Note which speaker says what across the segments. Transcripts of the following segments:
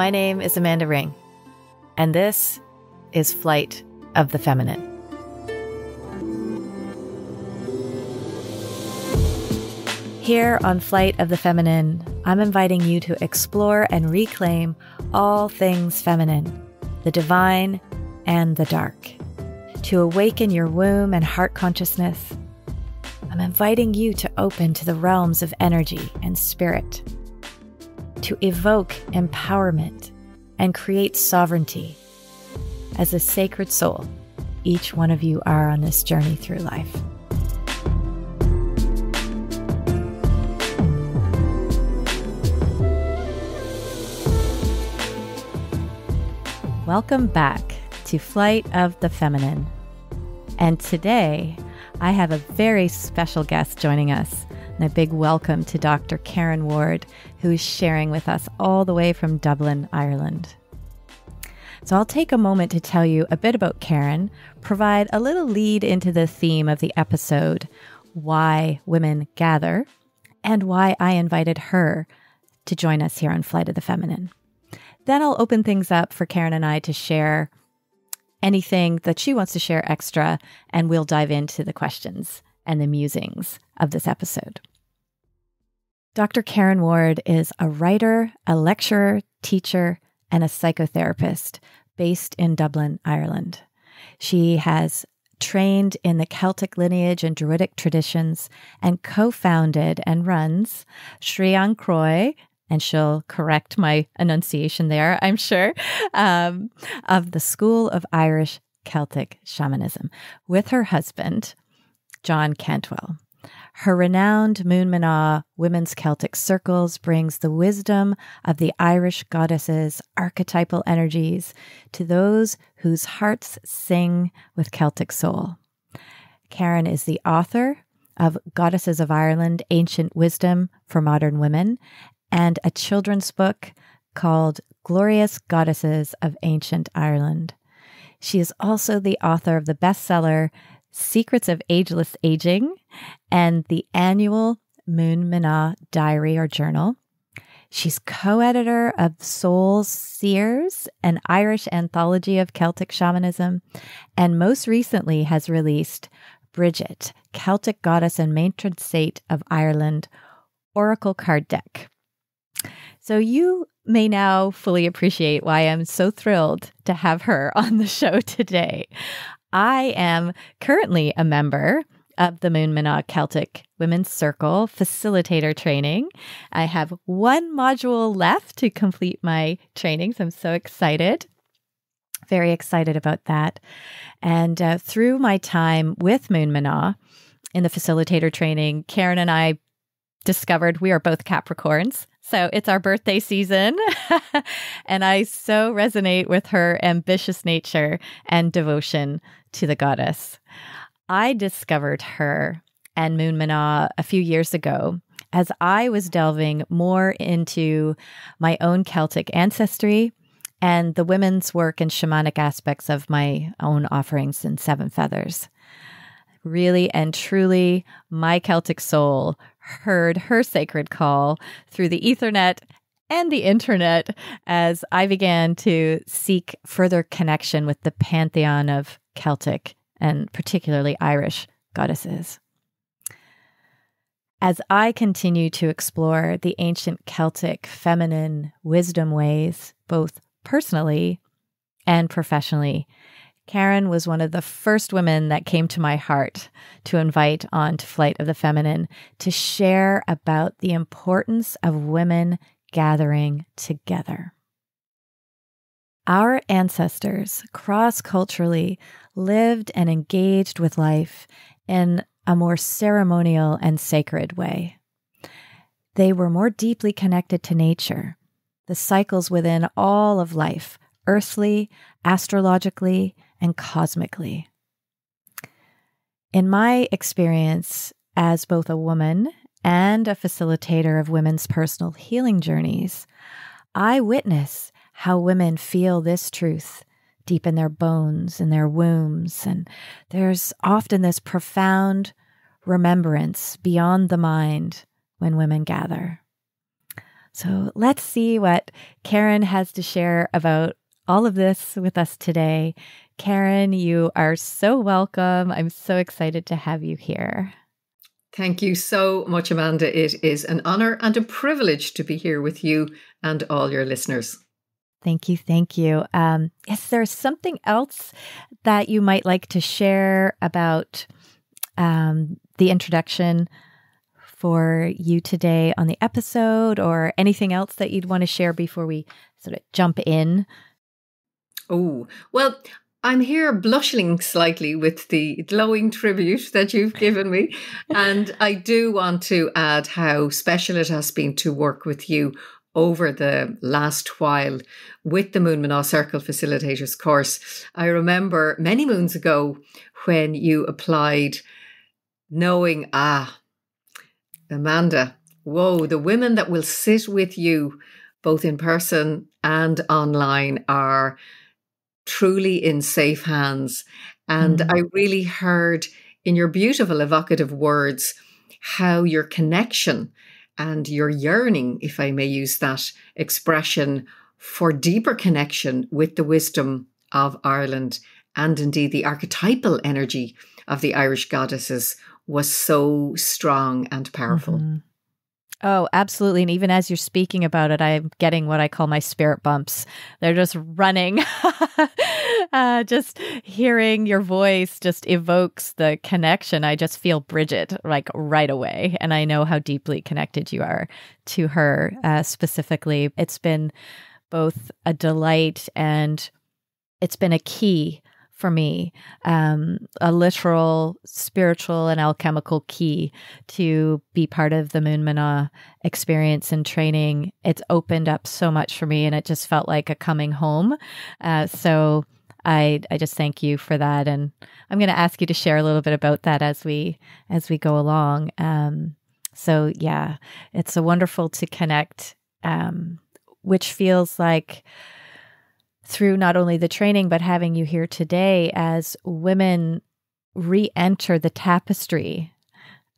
Speaker 1: My name is Amanda Ring, and this is Flight of the Feminine. Here on Flight of the Feminine, I'm inviting you to explore and reclaim all things feminine, the divine and the dark, to awaken your womb and heart consciousness. I'm inviting you to open to the realms of energy and spirit to evoke empowerment and create sovereignty. As a sacred soul, each one of you are on this journey through life. Welcome back to Flight of the Feminine. And today, I have a very special guest joining us and a big welcome to Dr. Karen Ward, who is sharing with us all the way from Dublin, Ireland. So I'll take a moment to tell you a bit about Karen, provide a little lead into the theme of the episode, why women gather, and why I invited her to join us here on Flight of the Feminine. Then I'll open things up for Karen and I to share anything that she wants to share extra, and we'll dive into the questions and the musings of this episode. Dr. Karen Ward is a writer, a lecturer, teacher, and a psychotherapist based in Dublin, Ireland. She has trained in the Celtic lineage and Druidic traditions and co founded and runs Sri Croy, and she'll correct my enunciation there, I'm sure, um, of the School of Irish Celtic Shamanism with her husband, John Cantwell. Her renowned Moon Mná Women's Celtic Circles brings the wisdom of the Irish goddesses' archetypal energies to those whose hearts sing with Celtic soul. Karen is the author of Goddesses of Ireland Ancient Wisdom for Modern Women and a children's book called Glorious Goddesses of Ancient Ireland. She is also the author of the bestseller Secrets of Ageless Aging, and the annual Moon Mná Diary or Journal. She's co editor of Soul Seers, an Irish anthology of Celtic shamanism, and most recently has released Brigid, Celtic Goddess and Matron Saint of Ireland, Oracle Card Deck. So you may now fully appreciate why I'm so thrilled to have her on the show today. I am currently a member of the Moon Mná Celtic Women's Circle facilitator training. I have one module left to complete my trainings. I'm so excited. Very excited about that. And uh, through my time with Moon Mná in the facilitator training, Karen and I discovered we are both Capricorns. So it's our birthday season. and I so resonate with her ambitious nature and devotion to the goddess. I discovered her and Moon Mná a few years ago as I was delving more into my own Celtic ancestry and the women's work and shamanic aspects of my own offerings in Seven Feathers. Really and truly, my Celtic soul heard her sacred call through the Ethernet and the internet as I began to seek further connection with the pantheon of Celtic and particularly Irish goddesses. As I continue to explore the ancient Celtic feminine wisdom ways, both personally and professionally, Karen was one of the first women that came to my heart to invite on to Flight of the Feminine to share about the importance of women gathering together. Our ancestors cross culturally lived and engaged with life in a more ceremonial and sacred way. They were more deeply connected to nature, the cycles within all of life, earthly, astrologically, and cosmically. In my experience as both a woman and a facilitator of women's personal healing journeys, I witness how women feel this truth deep in their bones, in their wombs. And there's often this profound remembrance beyond the mind when women gather. So let's see what Karen has to share about all of this with us today. Karen, you are so welcome. I'm so excited to have you here.
Speaker 2: Thank you so much, Amanda. It is an honor and a privilege to be here with you and all your listeners.
Speaker 1: Thank you. Thank you. Um, is there something else that you might like to share about um, the introduction for you today on the episode or anything else that you'd want to share before we sort of jump in?
Speaker 2: Oh, well, I'm here blushing slightly with the glowing tribute that you've given me. and I do want to add how special it has been to work with you over the last while with the Moon Mná Circle Facilitators course. I remember many moons ago when you applied, knowing, ah, Amanda, whoa, the women that will sit with you both in person and online are truly in safe hands. And mm. I really heard in your beautiful, evocative words how your connection and your yearning, if I may use that expression, for deeper connection with the wisdom of Ireland and indeed the archetypal energy of the Irish goddesses was so strong and powerful. Mm-hmm.
Speaker 1: Oh, absolutely. And even as you're speaking about it, I'm getting what I call my spirit bumps. They're just running. uh, just hearing your voice just evokes the connection. I just feel Brigid like right away. And I know how deeply connected you are to her uh, specifically. It's been both a delight and it's been a key for me, um, a literal, spiritual, and alchemical key to be part of the Moon Mná experience and training. It's opened up so much for me, and it just felt like a coming home. Uh, so I I just thank you for that, and I'm going to ask you to share a little bit about that as we as we go along. Um, so yeah, it's a wonderful to connect, um, which feels like through not only the training, but having you here today as women re enter the tapestry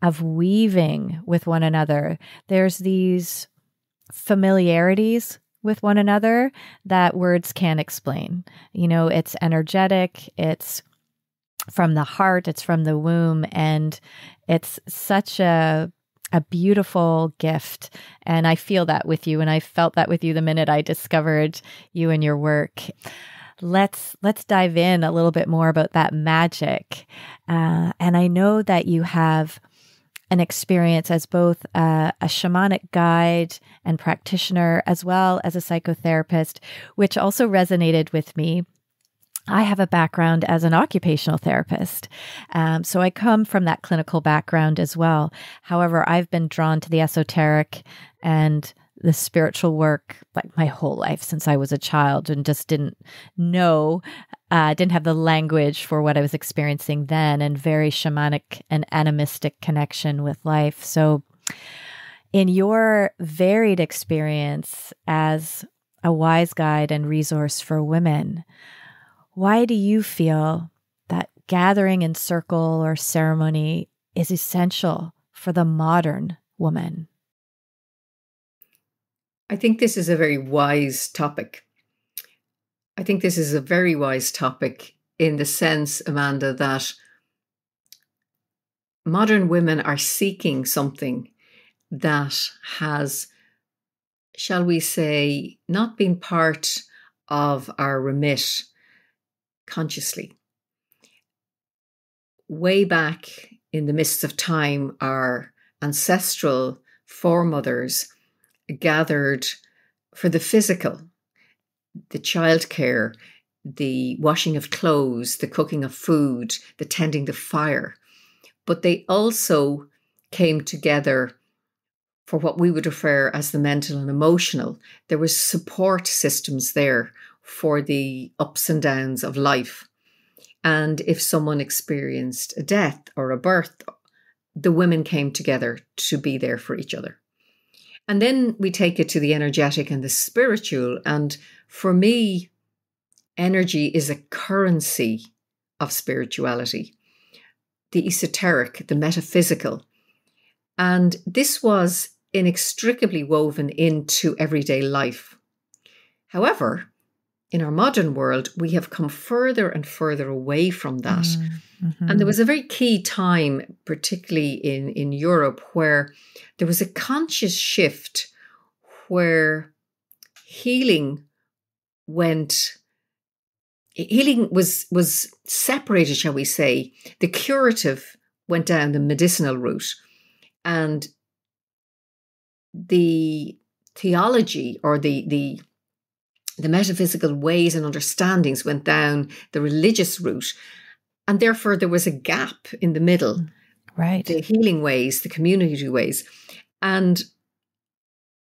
Speaker 1: of weaving with one another. There's these familiarities with one another that words can't explain. You know, it's energetic, it's from the heart, it's from the womb, and it's such a a beautiful gift. And I feel that with you. And I felt that with you the minute I discovered you and your work. Let's let's dive in a little bit more about that magic. Uh, and I know that you have an experience as both a, a, shamanic guide and practitioner, as well as a psychotherapist, which also resonated with me I have a background as an occupational therapist. Um, so I come from that clinical background as well. However, I've been drawn to the esoteric and the spiritual work like my whole life since I was a child and just didn't know, uh, didn't have the language for what I was experiencing then, and very shamanic and animistic connection with life. So, in your varied experience as a wise guide and resource for women, why do you feel that gathering in circle or ceremony is essential for the modern woman?
Speaker 2: I think this is a very wise topic. I think this is a very wise topic in the sense, Amanda, that modern women are seeking something that has, shall we say, not been part of our remit consciously. Way back in the mists of time, our ancestral foremothers gathered for the physical, the childcare, the washing of clothes, the cooking of food, the tending the fire. But they also came together for what we would refer as the mental and emotional. There was support systems there for the ups and downs of life. And if someone experienced a death or a birth, the women came together to be there for each other. And then we take it to the energetic and the spiritual. And for me, energy is a currency of spirituality, the esoteric, the metaphysical. And this was inextricably woven into everyday life. However, in our modern world, we have come further and further away from that. Mm-hmm. And there was a very key time, particularly in, in Europe, where there was a conscious shift where healing went healing was was separated shall we say the curative went down the medicinal route and the theology or the the the metaphysical ways and understandings went down the religious route and therefore there was a gap in the middle mm.
Speaker 1: right
Speaker 2: the healing ways the community ways and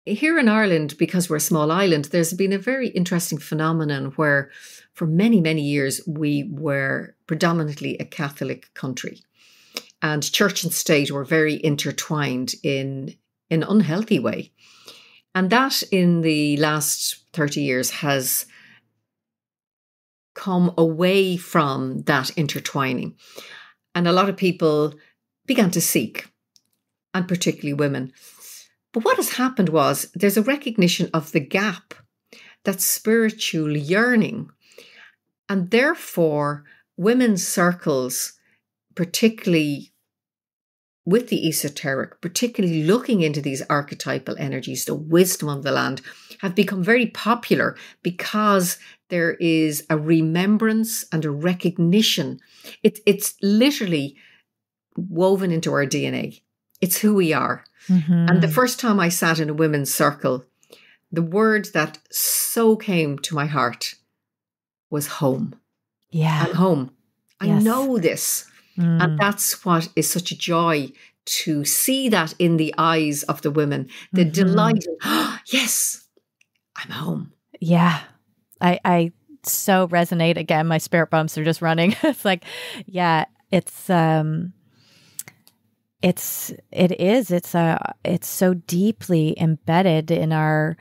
Speaker 2: here in Ireland, because we're a small island, there's been a very interesting phenomenon where, for many, many years, we were predominantly a Catholic country. And church and state were very intertwined in an unhealthy way. And that in the last 30 years has come away from that intertwining. And a lot of people began to seek, and particularly women, but what has happened was there's a recognition of the gap, that spiritual yearning. And therefore, women's circles, particularly with the esoteric, particularly looking into these archetypal energies, the wisdom of the land, have become very popular because there is a remembrance and a recognition. It, it's literally woven into our DNA. It's who we are. Mm-hmm. And the first time I sat in a women's circle, the word that so came to my heart was home.
Speaker 1: Yeah.
Speaker 2: I'm home. I yes. know this. Mm. And that's what is such a joy to see that in the eyes of the women the mm-hmm. delight. Oh, yes, I'm home.
Speaker 1: Yeah. I, I so resonate again. My spirit bumps are just running. it's like, yeah, it's, um, it's it is it's a it's so deeply embedded in our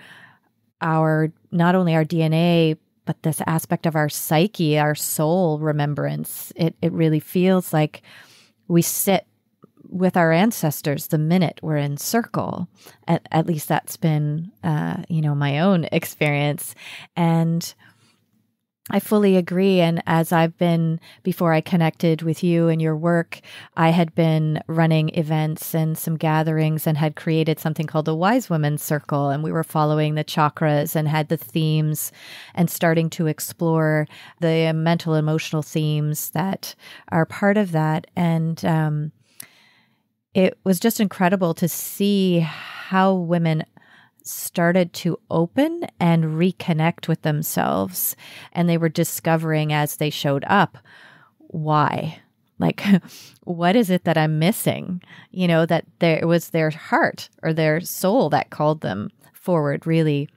Speaker 1: our not only our DNA but this aspect of our psyche our soul remembrance it it really feels like we sit with our ancestors the minute we're in circle. At, at least that's been uh, you know my own experience. And I fully agree. And as I've been, before I connected with you and your work, I had been running events and some gatherings and had created something called the Wise Women's Circle. And we were following the chakras and had the themes and starting to explore the mental, emotional themes that are part of that. And, um, it was just incredible to see how women started to open and reconnect with themselves. And they were discovering as they showed up why. Like, what is it that I'm missing? You know, that there it was their heart or their soul that called them forward, really.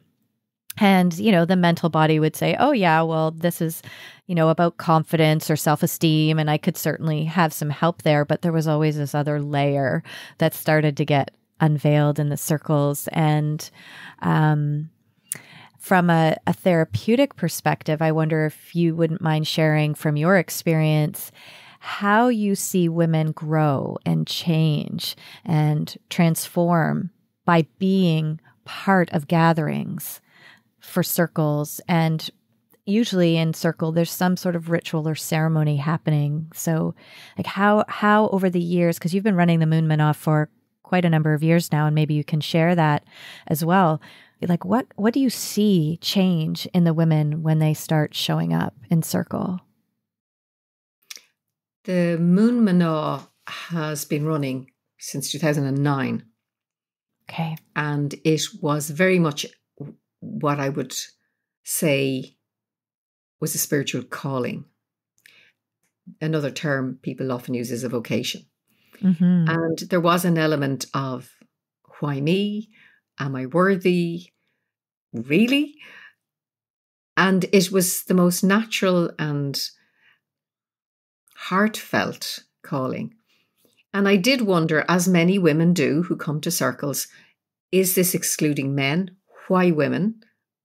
Speaker 1: And, you know, the mental body would say, oh, yeah, well, this is, you know, about confidence or self esteem. And I could certainly have some help there. But there was always this other layer that started to get unveiled in the circles. And um, from a, a therapeutic perspective, I wonder if you wouldn't mind sharing from your experience how you see women grow and change and transform by being part of gatherings for circles and usually in circle there's some sort of ritual or ceremony happening so like how how over the years because you've been running the Moon Mná for quite a number of years now, and maybe you can share that as well. Like, what what do you see change in the women when they start showing up in circle?
Speaker 2: The Moon Mná has been running since 2009.
Speaker 1: Okay.
Speaker 2: And it was very much what I would say was a spiritual calling. Another term people often use is a vocation. Mm-hmm. And there was an element of why me? Am I worthy? Really? And it was the most natural and heartfelt calling. And I did wonder, as many women do who come to circles, is this excluding men? Why women?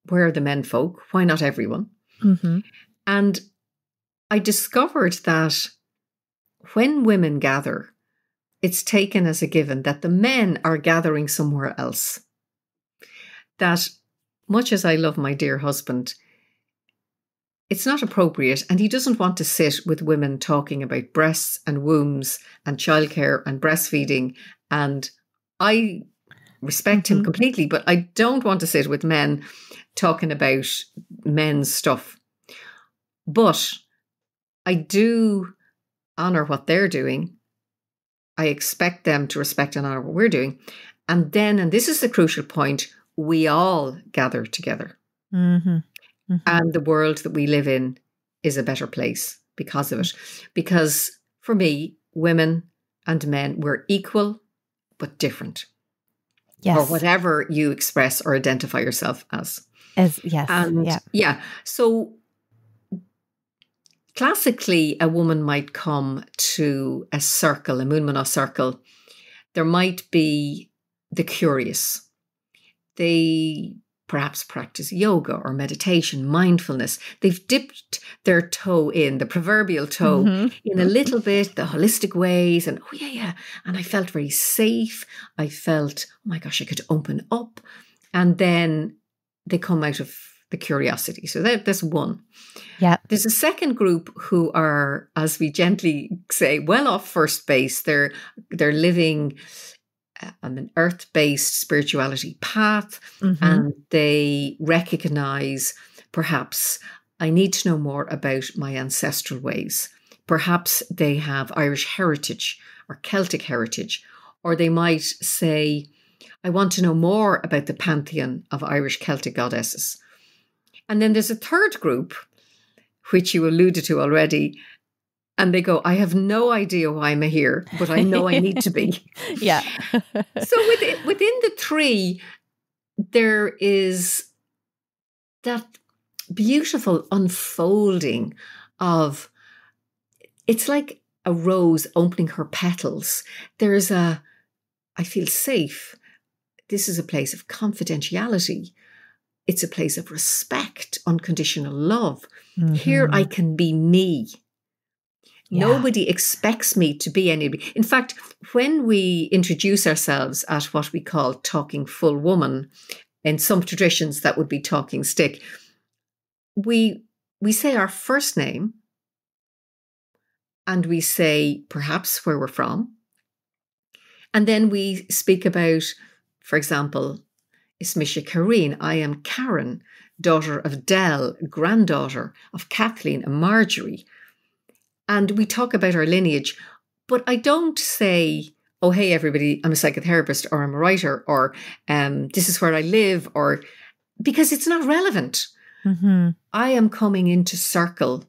Speaker 2: Where are the men folk? Why not everyone? Mm-hmm. And I discovered that when women gather, it's taken as a given that the men are gathering somewhere else. That much as I love my dear husband, it's not appropriate, and he doesn't want to sit with women talking about breasts and wombs and childcare and breastfeeding. And I respect him mm-hmm. completely, but I don't want to sit with men talking about men's stuff. But I do honor what they're doing. I expect them to respect and honor what we're doing. And then, and this is the crucial point, we all gather together. Mm-hmm. Mm-hmm. And the world that we live in is a better place because of it. Because for me, women and men, we're equal but different. Yes. Or whatever you express or identify yourself as.
Speaker 1: As yes.
Speaker 2: And yeah. yeah. So classically a woman might come to a circle, a Moon circle. There might be the curious. They perhaps practice yoga or meditation, mindfulness. They've dipped their toe in, the proverbial toe, mm-hmm. in a little bit, the holistic ways. And oh, yeah, yeah. And I felt very safe. I felt, oh my gosh, I could open up. And then they come out of the curiosity. So that, that's one.
Speaker 1: Yeah.
Speaker 2: There's a second group who are, as we gently say, well off first base. They're they're living on an earth based spirituality path mm-hmm. and they recognize perhaps I need to know more about my ancestral ways. Perhaps they have Irish heritage or Celtic heritage, or they might say, I want to know more about the pantheon of Irish Celtic goddesses. And then there's a third group, which you alluded to already, and they go, I have no idea why I'm here, but I know I need to be.
Speaker 1: yeah.
Speaker 2: so within, within the three, there is that beautiful unfolding of it's like a rose opening her petals. There's a, I feel safe. This is a place of confidentiality. It's a place of respect, unconditional love. Mm-hmm. Here I can be me. Yeah. Nobody expects me to be anybody. In fact, when we introduce ourselves at what we call talking full woman, in some traditions that would be talking stick, we we say our first name and we say perhaps where we're from. And then we speak about, for example, Is mise Kareen, I am Karen, daughter of Dell, granddaughter of Kathleen and Marjorie and we talk about our lineage, but I don't say, oh, hey, everybody, I'm a psychotherapist or I'm a writer or um, this is where I live or because it's not relevant. Mm-hmm. I am coming into circle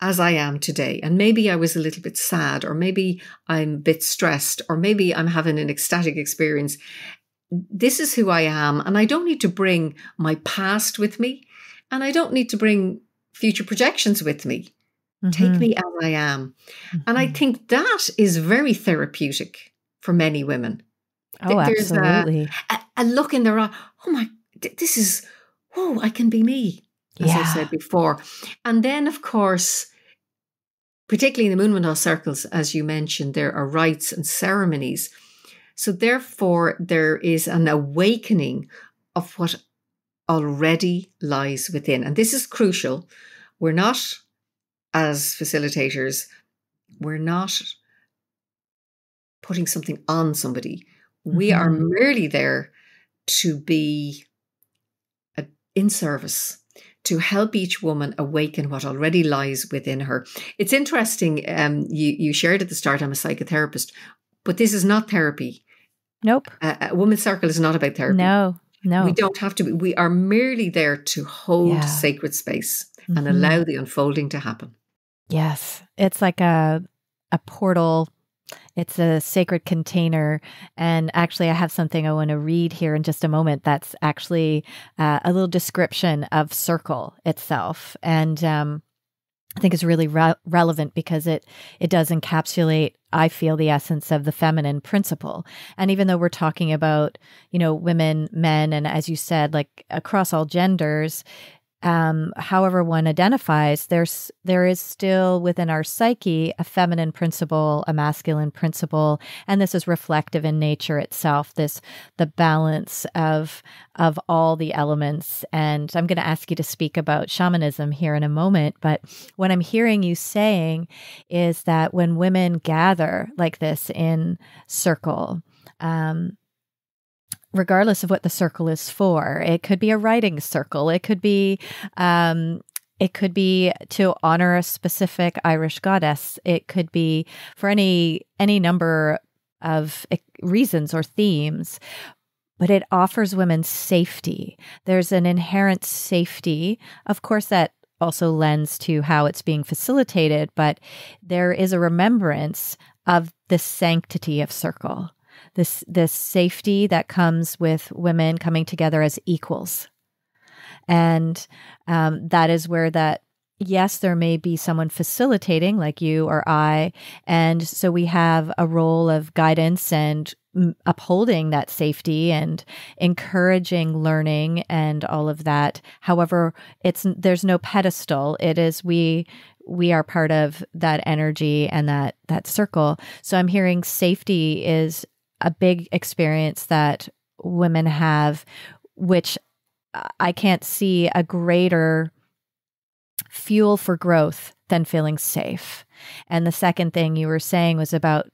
Speaker 2: as I am today. And maybe I was a little bit sad, or maybe I'm a bit stressed, or maybe I'm having an ecstatic experience. This is who I am. And I don't need to bring my past with me. And I don't need to bring future projections with me. Mm-hmm. Take me as I am. Mm-hmm. And I mm-hmm. think that is very therapeutic for many women.
Speaker 1: Oh, There's absolutely.
Speaker 2: A, a, a look in their eye. Oh my, this is, oh, I can be me, as yeah. I said before. And then, of course, particularly in the Moonwindle circles, as you mentioned, there are rites and ceremonies. So, therefore, there is an awakening of what already lies within. And this is crucial. We're not as facilitators, we're not putting something on somebody. Mm-hmm. We are mm-hmm. merely there to be in service, to help each woman awaken what already lies within her. It's interesting. Um, you you shared at the start. I'm a psychotherapist, but this is not therapy.
Speaker 1: Nope.
Speaker 2: A, a women's circle is not about therapy.
Speaker 1: No, no.
Speaker 2: We don't have to be. We are merely there to hold yeah. sacred space mm-hmm. and allow the unfolding to happen.
Speaker 1: Yes, it's like a a portal. It's a sacred container. And actually, I have something I want to read here in just a moment. That's actually uh, a little description of circle itself, and um, I think is really re- relevant because it it does encapsulate. I feel the essence of the feminine principle. And even though we're talking about you know women, men, and as you said, like across all genders, um, however one identifies, there's there is still within our psyche a feminine principle, a masculine principle, and this is reflective in nature itself. This the balance of of all the elements. And I'm going to ask you to speak about shamanism here in a moment. But what I'm hearing you saying is that when women gather like this in circle, um, regardless of what the circle is for. It could be a writing circle. It could be um, it could be to honor a specific Irish goddess. It could be for any any number of reasons or themes. But it offers women safety. There's an inherent safety, of course, that also lends to how it's being facilitated, but there is a remembrance of the sanctity of circle this this safety that comes with women coming together as equals. And um, that is where that yes there may be someone facilitating like you or i. And so we have a role of guidance and upholding that safety and encouraging learning and all of that. However it's there's no pedestal. It is we we are part of that energy and that that circle. So i'm hearing safety is a big experience that women have, which I can't see a greater fuel for growth than feeling safe. And the second thing you were saying was about,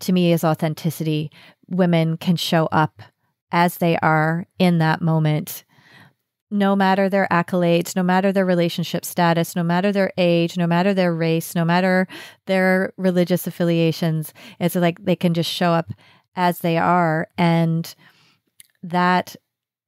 Speaker 1: to me, is authenticity. Women can show up as they are in that moment no matter their accolades, no matter their relationship status, no matter their age, no matter their race, no matter their religious affiliations. It's like they can just show up as they are. And that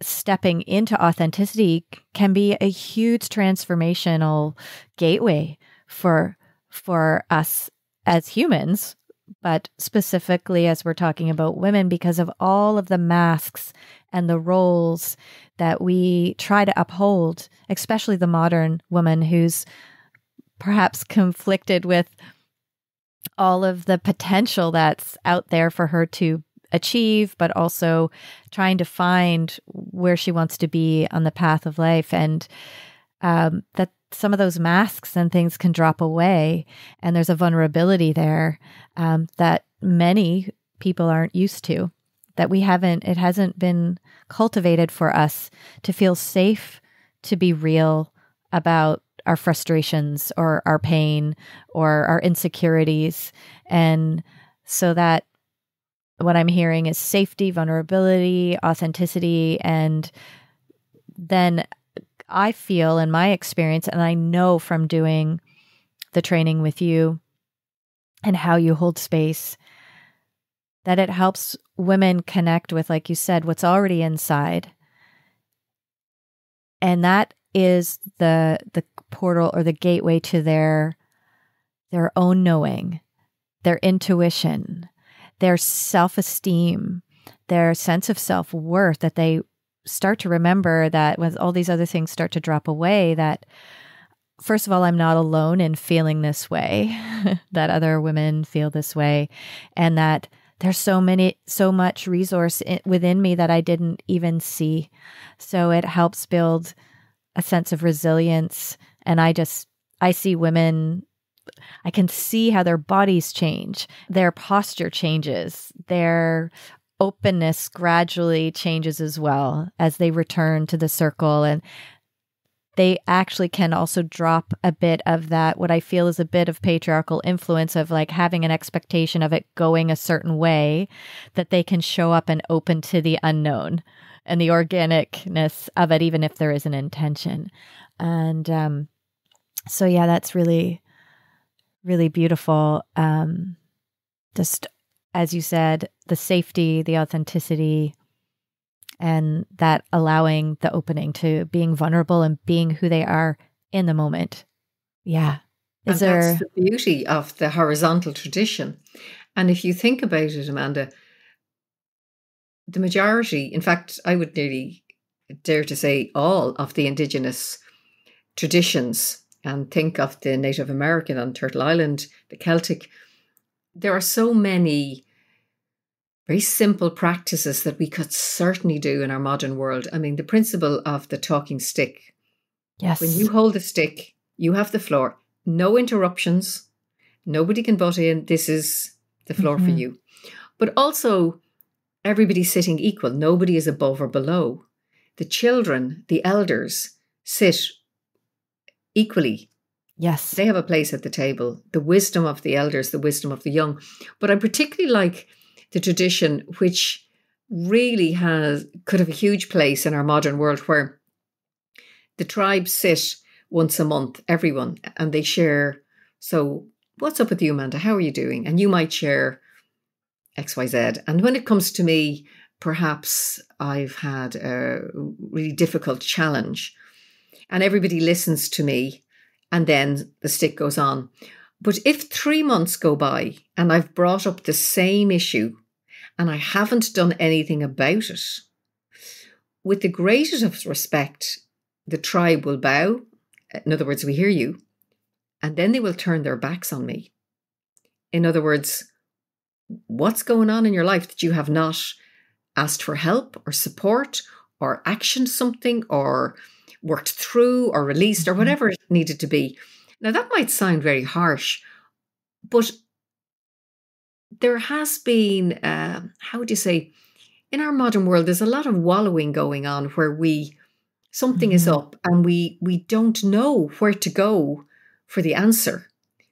Speaker 1: stepping into authenticity can be a huge transformational gateway for for us as humans but specifically as we're talking about women because of all of the masks and the roles that we try to uphold especially the modern woman who's perhaps conflicted with all of the potential that's out there for her to achieve, but also trying to find where she wants to be on the path of life. And um, that some of those masks and things can drop away. And there's a vulnerability there um, that many people aren't used to, that we haven't, it hasn't been cultivated for us to feel safe, to be real about our frustrations or our pain or our insecurities. And so that what I'm hearing is safety, vulnerability, authenticity. And then I feel in my experience, and I know from doing the training with you and how you hold space, that it helps women connect with, like you said, what's already inside. And that is the the portal or the gateway to their their own knowing, their intuition, their self-esteem, their sense of self-worth that they start to remember that when all these other things start to drop away that first of all I'm not alone in feeling this way, that other women feel this way and that there's so many so much resource in, within me that I didn't even see. So it helps build a sense of resilience. And I just, I see women, I can see how their bodies change, their posture changes, their openness gradually changes as well as they return to the circle. And they actually can also drop a bit of that, what I feel is a bit of patriarchal influence of like having an expectation of it going a certain way, that they can show up and open to the unknown and the organicness of it, even if there is an intention. And um, so, yeah, that's really, really beautiful. Um, just as you said, the safety, the authenticity, and that allowing the opening to being vulnerable and being who they are in the moment. Yeah.
Speaker 2: Is and there... that's the beauty of the horizontal tradition. And if you think about it, Amanda, the majority, in fact, I would nearly dare to say all of the indigenous traditions, and think of the Native American on Turtle Island, the Celtic, there are so many very simple practices that we could certainly do in our modern world. I mean, the principle of the talking stick
Speaker 1: Yes.
Speaker 2: When you hold the stick, you have the floor. No interruptions. Nobody can butt in. This is the floor mm-hmm. for you. But also, everybody's sitting equal. Nobody is above or below. The children, the elders, sit equally.
Speaker 1: Yes.
Speaker 2: They have a place at the table. The wisdom of the elders, the wisdom of the young. But I particularly like the tradition which really has could have a huge place in our modern world where the tribes sit once a month, everyone, and they share. So, what's up with you, Amanda? How are you doing? And you might share XYZ. And when it comes to me, perhaps I've had a really difficult challenge, and everybody listens to me, and then the stick goes on. But if three months go by and I've brought up the same issue and I haven't done anything about it, with the greatest of respect, the tribe will bow. In other words, we hear you. And then they will turn their backs on me. In other words, what's going on in your life that you have not asked for help or support or actioned something or worked through or released or mm-hmm. whatever it needed to be. Now, that might sound very harsh, but there has been, uh, how would you say, in our modern world, there's a lot of wallowing going on where we something mm-hmm. is up and we we don't know where to go for the answer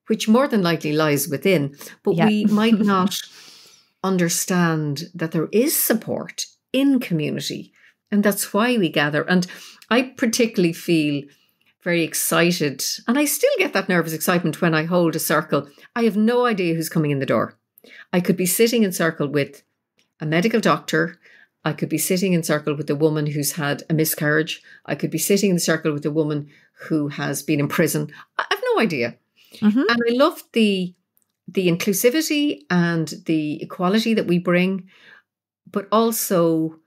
Speaker 2: which more than likely lies within but yeah. we might not understand that there is support in community and that's why we gather and i particularly feel very excited and i still get that nervous excitement when i hold a circle i have no idea who's coming in the door i could be sitting in circle with a medical doctor I could be sitting in circle with a woman who's had a miscarriage. I could be sitting in the circle with a woman who has been in prison. I have no idea. Mm-hmm. And I love the the inclusivity and the equality that we bring, but also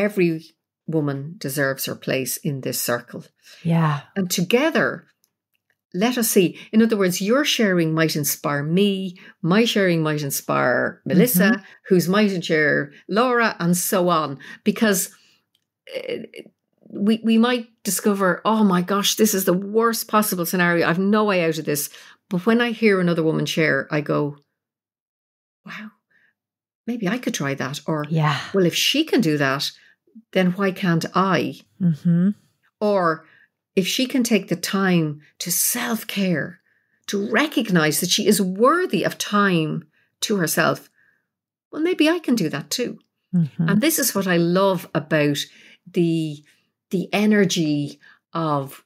Speaker 2: every woman deserves her place in this circle.
Speaker 1: Yeah.
Speaker 2: And together let us see. In other words, your sharing might inspire me, my sharing might inspire Melissa, mm-hmm. whose might inspire Laura, and so on. Because eh, we we might discover, oh my gosh, this is the worst possible scenario. I've no way out of this. But when I hear another woman share, I go, wow, maybe I could try that. Or,
Speaker 1: yeah,
Speaker 2: well, if she can do that, then why can't I?
Speaker 1: Mm-hmm.
Speaker 2: Or if she can take the time to self care, to recognize that she is worthy of time to herself, well, maybe I can do that too. Mm-hmm. And this is what I love about the the energy of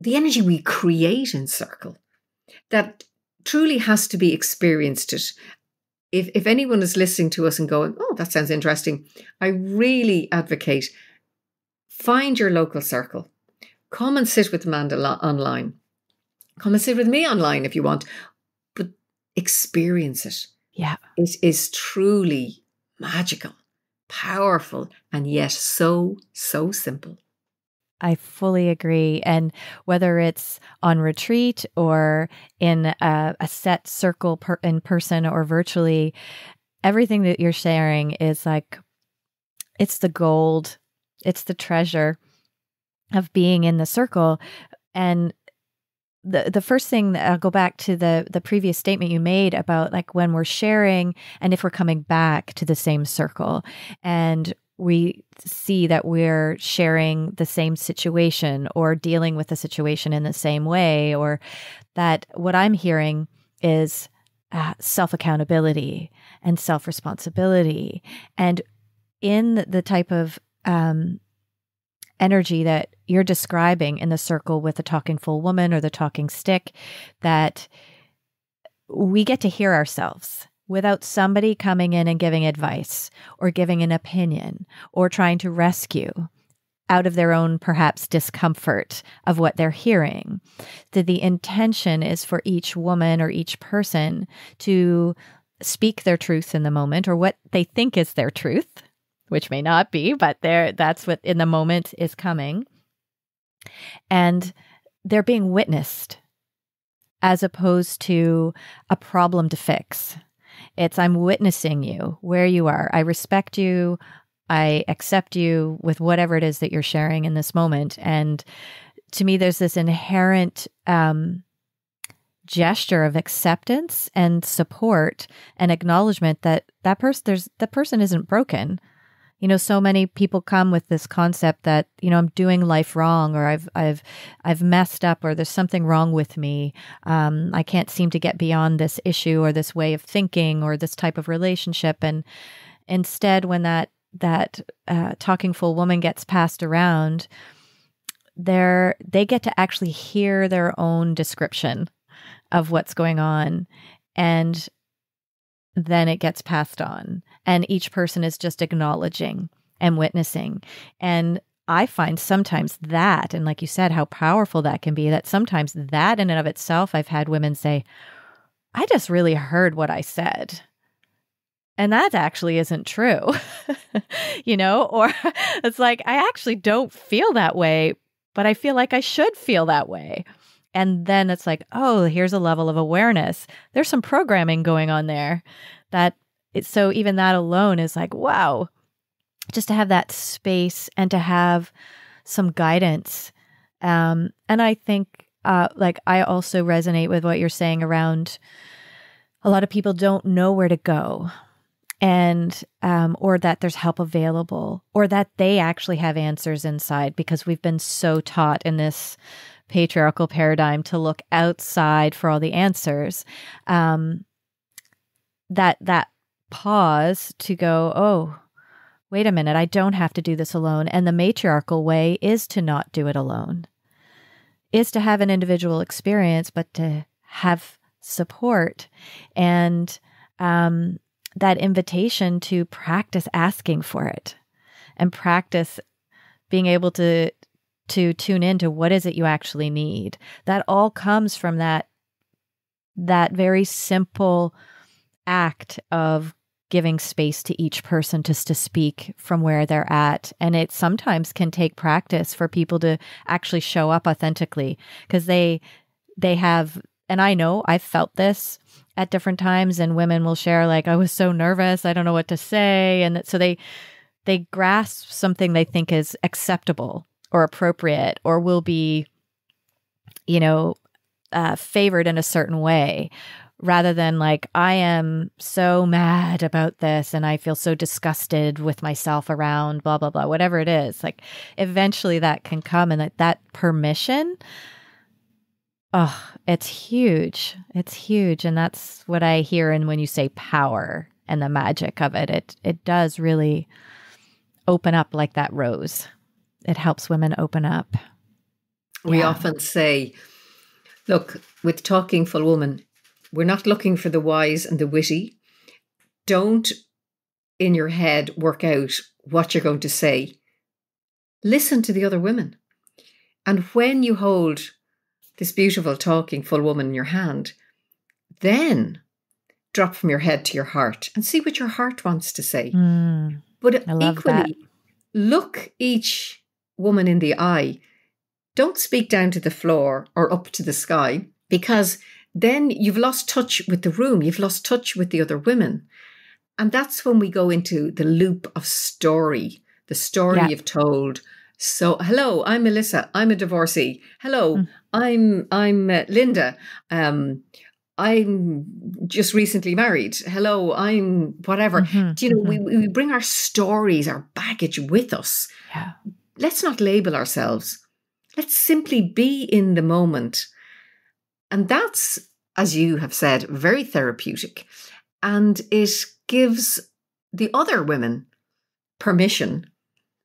Speaker 2: the energy we create in circle that truly has to be experienced it if if anyone is listening to us and going oh that sounds interesting i really advocate find your local circle Come and sit with Amanda online. Come and sit with me online if you want, but experience it.
Speaker 1: Yeah.
Speaker 2: It is truly magical, powerful, and yet so, so simple.
Speaker 1: I fully agree. And whether it's on retreat or in a, a set circle per, in person or virtually, everything that you're sharing is like, it's the gold, it's the treasure of being in the circle. And the the first thing I'll go back to the the previous statement you made about like when we're sharing and if we're coming back to the same circle. And we see that we're sharing the same situation or dealing with the situation in the same way or that what I'm hearing is uh, self accountability and self responsibility and in the type of um, energy that you're describing in the circle with the talking full woman or the talking stick that we get to hear ourselves without somebody coming in and giving advice or giving an opinion or trying to rescue out of their own perhaps discomfort of what they're hearing. That the intention is for each woman or each person to speak their truth in the moment or what they think is their truth which may not be, but there that's what in the moment is coming. And they're being witnessed as opposed to a problem to fix. It's I'm witnessing you where you are. I respect you. I accept you with whatever it is that you're sharing in this moment. And to me, there's this inherent um, gesture of acceptance and support and acknowledgement that that person there's the person isn't broken you know so many people come with this concept that you know i'm doing life wrong or i've i've i've messed up or there's something wrong with me. Um, i can't seem to get beyond this issue or this way of thinking or this type of relationship. And instead when that that uh, talking full woman gets passed around they're they get to actually hear their own description of what's going on. And then it gets passed on. And each person is just acknowledging and witnessing. And i find sometimes that and like you said how powerful that can be that sometimes that in and of itself i've had women say i just really heard what i said. And that actually isn't true you know? Or it's like i actually don't feel that way but i feel like i should feel that way and then it's like oh here's a level of awareness. There's some programming going on there that it's so even that alone is like wow. Just to have that space and to have some guidance. Um and i think uh like i also resonate with what you're saying around a lot of people don't know where to go and um, or that there's help available or that they actually have answers inside because we've been so taught in this patriarchal paradigm to look outside for all the answers um, that that pause to go, oh, wait a minute, I don't have to do this alone. And the matriarchal way is to not do it alone, is to have an individual experience, but to have support and um, that invitation to practice asking for it and practice being able to to tune into what is it you actually need that all comes from that that very simple act of giving space to each person just to speak from where they're at. And it sometimes can take practice for people to actually show up authentically because they they have and I know I've felt this at different times and women will share like I was so nervous, I don't know what to say and so they they grasp something they think is acceptable or appropriate or will be you know uh, favored in a certain way rather than like, I am so mad about this and I feel so disgusted with myself around blah, blah, blah, whatever it is. Like, eventually that can come and that, that permission. Oh, it's huge. It's huge. And that's what I hear. And when you say power and the magic of it, it, it does really open up like that rose. It helps women open up.
Speaker 2: We yeah. often say, look, with Talking Full Woman, we're not looking for the wise and the witty. Don't in your head work out what you're going to say. Listen to the other women. And when you hold this beautiful talking full woman in your hand, then drop from your head to your heart and see what your heart wants to say.
Speaker 1: Mm,
Speaker 2: but equally, look each woman in the eye. Don't speak down to the floor or up to the sky because then you've lost touch with the room, you've lost touch with the other women. And that's when we go into the loop of story, the story yeah. you've told. So, hello, I'm Melissa. I'm a divorcee. Hello, mm. I'm I'm uh, Linda. Um, I'm just recently married. Hello, I'm whatever. Mm-hmm, you know, mm-hmm. we, we bring our stories, our baggage with us.
Speaker 1: Yeah.
Speaker 2: Let's not label ourselves. Let's simply be in the moment. And that's, as you have said, very therapeutic. And it gives the other women permission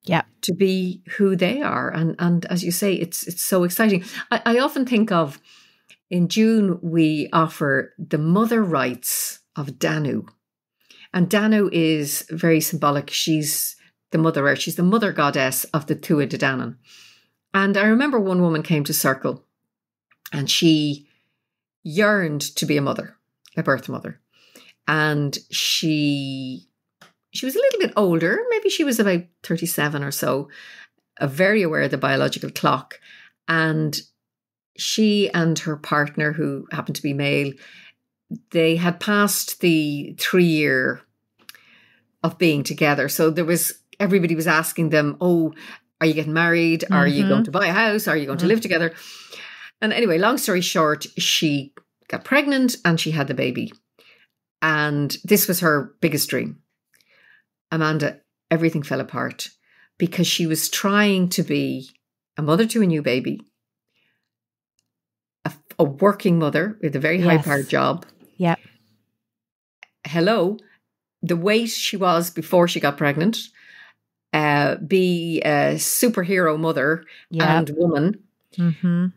Speaker 1: yeah.
Speaker 2: to be who they are. And and as you say it's it's so exciting. I, I often think of in june we offer the mother rites of danu. And danu is very symbolic. She's the mother earth she's the mother goddess of the Tuatha De Danann and i remember one woman came to circle and she yearned to be a mother, a birth mother. And she she was a little bit older, maybe she was about 37 or so, uh, very aware of the biological clock. And she and her partner, who happened to be male, they had passed the three year of being together. So there was everybody was asking them, Oh, Are you getting married? Are mm-hmm. you going to buy a house? Are you going mm-hmm. to live together? And anyway, long story short, she got pregnant and she had the baby. And this was her biggest dream. Amanda, everything fell apart because she was trying to be a mother to a new baby, a, a working mother with a very yes. high powered job.
Speaker 1: Yep.
Speaker 2: Hello, the weight she was before she got pregnant, uh, be a superhero mother yep. and woman.
Speaker 1: Mm-hmm.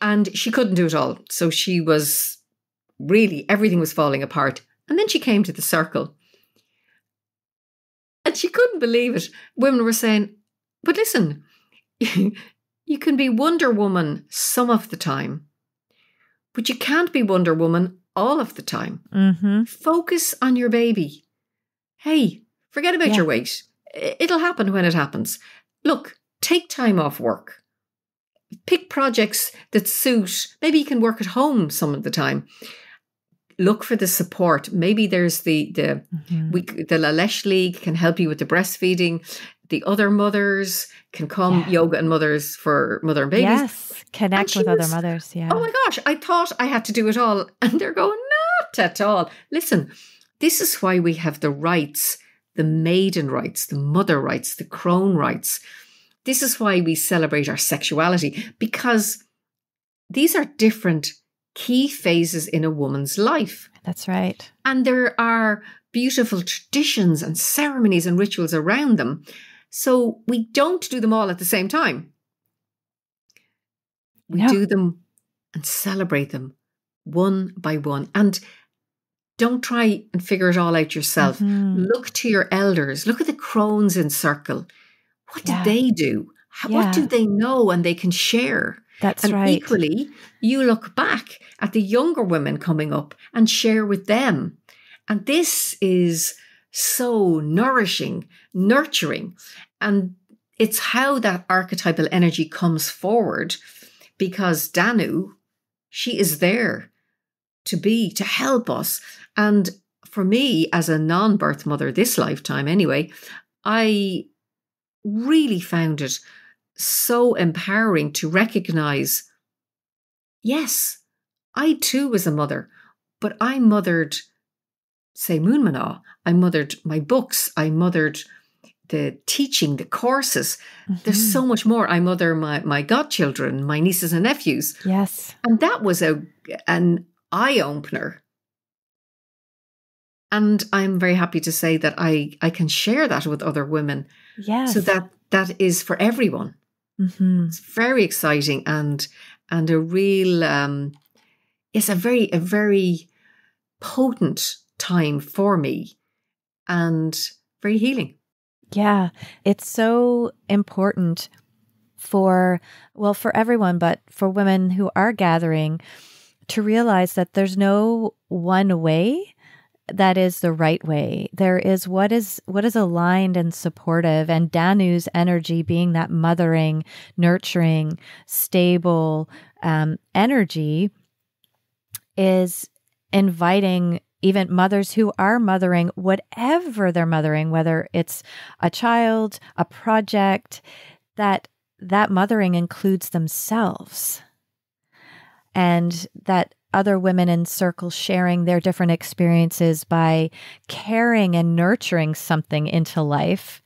Speaker 2: And she couldn't do it all. So she was really, everything was falling apart. And then she came to the circle. And she couldn't believe it. Women were saying, but listen, you can be Wonder Woman some of the time, but you can't be Wonder Woman all of the time.
Speaker 1: Mm-hmm.
Speaker 2: Focus on your baby. Hey, forget about yeah. your weight. It'll happen when it happens. Look, take time off work. Pick projects that suit. Maybe you can work at home some of the time. Look for the support. Maybe there's the the mm-hmm. we, the La Leche League can help you with the breastfeeding the other mothers can come, yeah. yoga and mothers for mother and babies.
Speaker 1: Yes, connect with was, other mothers. Yeah.
Speaker 2: Oh my gosh, I thought I had to do it all. And they're going, not at all. Listen, this is why we have the rites, the maiden rites, the mother rites, the crone rites. This is why we celebrate our sexuality because these are different key phases in a woman's life.
Speaker 1: That's right.
Speaker 2: And there are beautiful traditions and ceremonies and rituals around them. So we don't do them all at the same time. We no. do them and celebrate them one by one. And don't try and figure it all out yourself. Mm-hmm. Look to your elders. Look at the crones in circle. What yeah. did they do? Yeah. What do they know and they can share?
Speaker 1: That's
Speaker 2: and
Speaker 1: right.
Speaker 2: Equally, you look back at the younger women coming up and share with them. And this is so nourishing, nurturing. And it's how that archetypal energy comes forward because Danu, she is there to be, to help us. And for me, as a non birth mother this lifetime anyway, I really found it so empowering to recognize yes, I too was a mother, but I mothered, say, Moon Mná. I mothered my books. I mothered the teaching, the courses. Mm-hmm. There's so much more. I mother my my godchildren, my nieces and nephews.
Speaker 1: Yes,
Speaker 2: and that was a an eye opener. And I'm very happy to say that I I can share that with other women.
Speaker 1: Yes,
Speaker 2: so that that is for everyone.
Speaker 1: Mm-hmm.
Speaker 2: It's very exciting and and a real um, it's a very a very potent time for me and very healing.
Speaker 1: Yeah, it's so important for, well, for everyone, but for women who are gathering to realize that there's no one way that is the right way. There is what is what is aligned and supportive and Danu's energy being that mothering, nurturing, stable um, energy is inviting even mothers who are mothering whatever they're mothering, whether it's a child, a project, that that mothering includes themselves. And that other women in circles sharing their different experiences by caring and nurturing something into life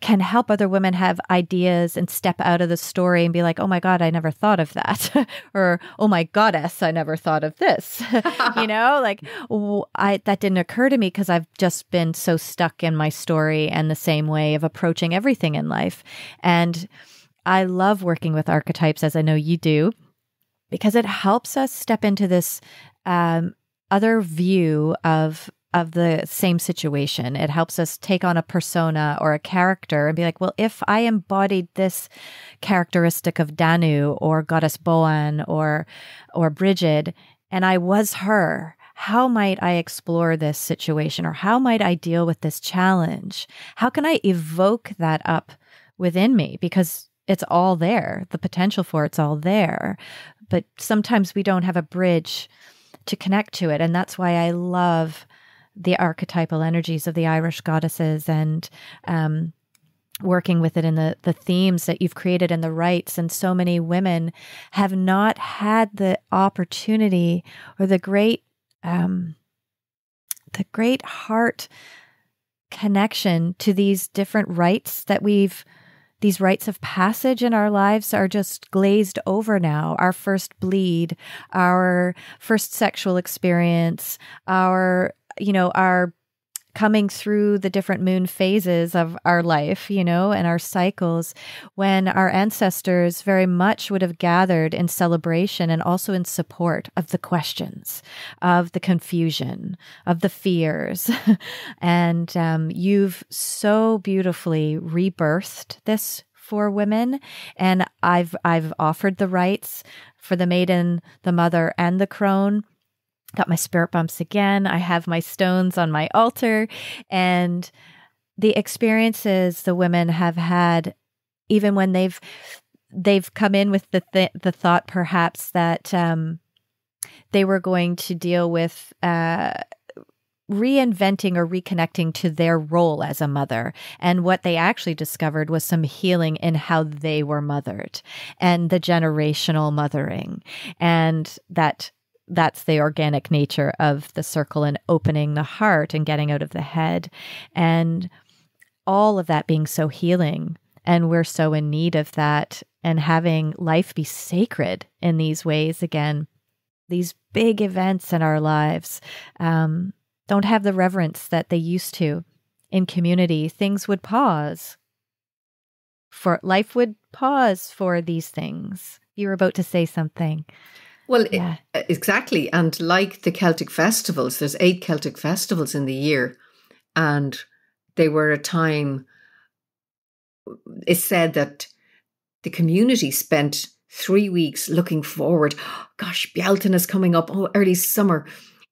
Speaker 1: can help other women have ideas and step out of the story and be like, oh my God, I never thought of that. or, oh my goddess, I never thought of this. you know, like I, that didn't occur to me because I've just been so stuck in my story and the same way of approaching everything in life. And I love working with archetypes as I know you do because it helps us step into this um, other view of of the same situation. It helps us take on a persona or a character and be like, well, if I embodied this characteristic of Danu or Goddess Boann or or Brigid, and I was her, how might I explore this situation or how might I deal with this challenge? How can I evoke that up within me? Because it's all there. The potential for it's all there. But sometimes we don't have a bridge to connect to it. And that's why I love the archetypal energies of the Irish goddesses and um, working with it in the the themes that you've created and the rites and so many women have not had the opportunity or the great um the great heart connection to these different rites that we've these rites of passage in our lives are just glazed over now. Our first bleed, our first sexual experience, our, you know, our coming through the different moon phases of our life, you know, and our cycles, when our ancestors very much would have gathered in celebration and also in support of the questions, of the confusion, of the fears. and um, you've so beautifully rebirthed this for women and I've I've offered the rites for the maiden, the mother and the crone got my spirit bumps again. I have my stones on my altar. And the experiences the women have had, even when they've they've come in with the th- the thought perhaps that um, they were going to deal with uh, reinventing or reconnecting to their role as a mother. And what they actually discovered was some healing in how they were mothered and the generational mothering and that that's the organic nature of the circle and opening the heart and getting out of the head and all of that being so healing. And we're so in need of that and having life be sacred in these ways. Again these big events in our lives um, don't have the reverence that they used to in community. Things would pause for life would pause for these things. You were about to say something
Speaker 2: well, yeah. it, exactly. And like the Celtic festivals, there's eight Celtic festivals in the year. And they were a time, it's said that the community spent three weeks looking forward. Oh, gosh, Bealtaine is coming up, oh, early summer.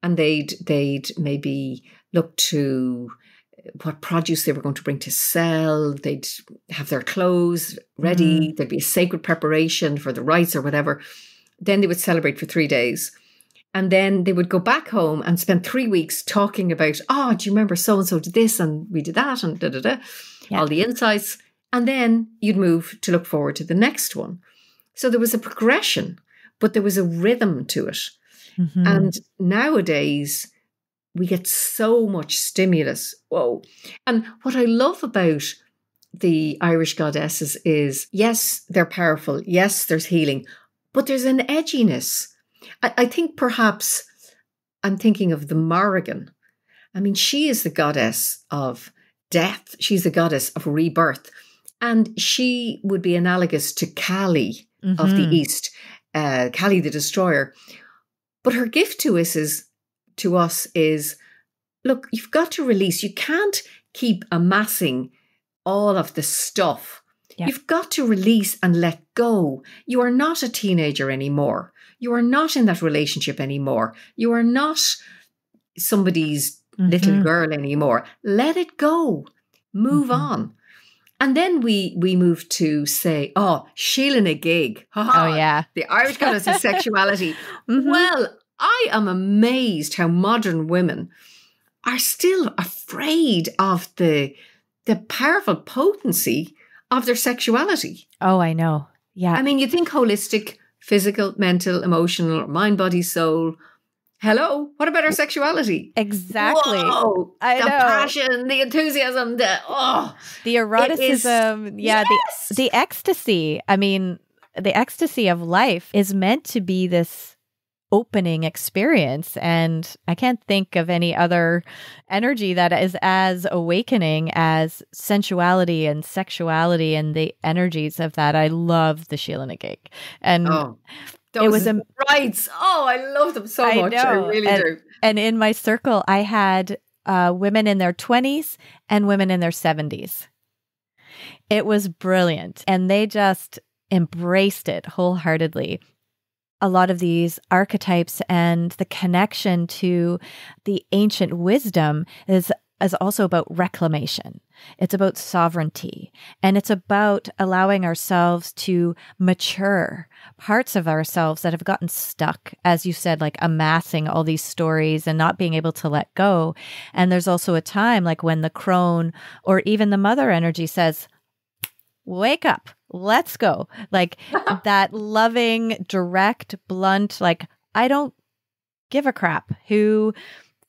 Speaker 2: And they'd, they'd maybe look to what produce they were going to bring to sell. They'd have their clothes ready. Mm. There'd be a sacred preparation for the rites or whatever. Then they would celebrate for three days. And then they would go back home and spend three weeks talking about, oh, do you remember so and so did this and we did that and da da da, yeah. all the insights. And then you'd move to look forward to the next one. So there was a progression, but there was a rhythm to it. Mm-hmm. And nowadays, we get so much stimulus. Whoa. And what I love about the Irish goddesses is yes, they're powerful. Yes, there's healing but there's an edginess. I, I think perhaps I'm thinking of the Morrigan. I mean, she is the goddess of death, she's the goddess of rebirth. And she would be analogous to Kali mm-hmm. of the mm-hmm. East, uh, Kali the destroyer. But her gift to us is to us is look, you've got to release. You can't keep amassing all of the stuff You've got to release and let go. You are not a teenager anymore. You are not in that relationship anymore. You are not somebody's mm-hmm. little girl anymore. Let it go. Move mm-hmm. on. And then we we move to say, oh, Sheila na gig.
Speaker 1: Oh yeah.
Speaker 2: The Irish goddess of sexuality. Mm-hmm. Well, I am amazed how modern women are still afraid of the the powerful potency of their sexuality.
Speaker 1: Oh, I know. Yeah.
Speaker 2: I mean, you think holistic, physical, mental, emotional, mind, body, soul. Hello, what about our sexuality?
Speaker 1: Exactly.
Speaker 2: Whoa, I the know. passion, the enthusiasm, the oh,
Speaker 1: the eroticism, yeah, yes. the the ecstasy. I mean, the ecstasy of life is meant to be this opening experience. And I can't think of any other energy that is as awakening as sensuality and sexuality and the energies of that. I love the Sheila na gig. And oh,
Speaker 2: it was a rights. Oh, I love them so I much. Know. I really
Speaker 1: and,
Speaker 2: do.
Speaker 1: And in my circle, I had uh, women in their 20s and women in their 70s. It was brilliant. And they just embraced it wholeheartedly a lot of these archetypes and the connection to the ancient wisdom is is also about reclamation. It's about sovereignty and it's about allowing ourselves to mature parts of ourselves that have gotten stuck, as you said, like amassing all these stories and not being able to let go. And there's also a time like when the crone or even the mother energy says, wake up. Let's go. Like that loving, direct, blunt, like, I don't give a crap who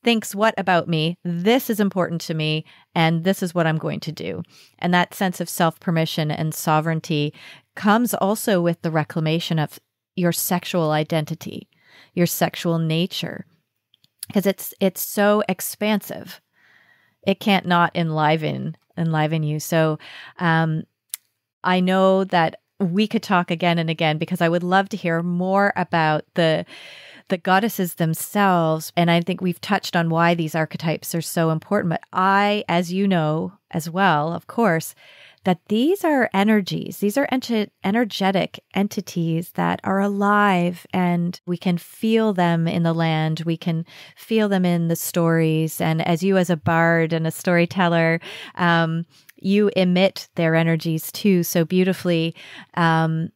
Speaker 1: thinks what about me. This is important to me, and this is what I'm going to do. And that sense of self permission and sovereignty comes also with the reclamation of your sexual identity, your sexual nature, because it's it's so expansive. It can't not enliven enliven you. So, um, I know that we could talk again and again because I would love to hear more about the the goddesses themselves. And I think we've touched on why these archetypes are so important. But I, as you know as well, of course, that these are energies, these are ent- energetic entities that are alive and we can feel them in the land. We can feel them in the stories. And as you, as a bard and a storyteller, um, you emit their energies too so beautifully. Um,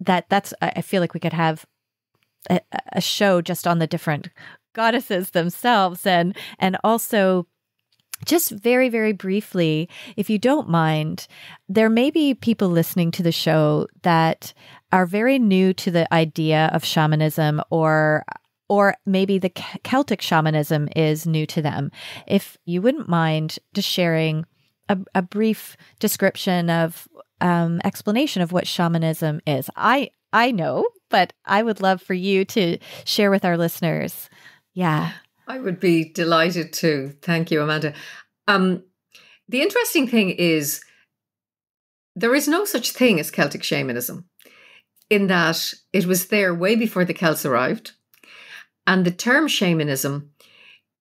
Speaker 1: that that's I feel like we could have a, a show just on the different goddesses themselves and and also just very, very briefly, if you don't mind, there may be people listening to the show that are very new to the idea of shamanism or or maybe the Celtic shamanism is new to them. If you wouldn't mind just sharing a, a brief description of um, explanation of what shamanism is. I I know, but I would love for you to share with our listeners. Yeah.
Speaker 2: I would be delighted to. Thank you, Amanda. Um, the interesting thing is there is no such thing as Celtic shamanism, in that it was there way before the Celts arrived. And the term shamanism